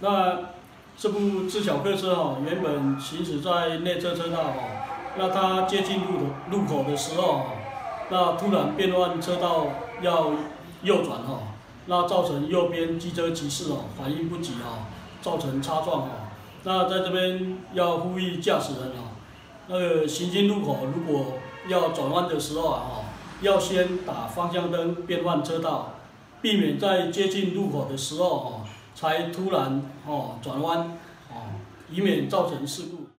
那这部自小客车哈，原本行驶在内侧车道哈，那它接近路的路口的时候哈，那突然变换车道要右转哈，那造成右边机车骑士哦反应不及哈，造成擦撞哈。那在这边要呼吁驾驶人啊，那个行经路口如果要转弯的时候啊哈，要先打方向灯变换车道，避免在接近路口的时候哈。才突然哦转弯哦，以免造成事故。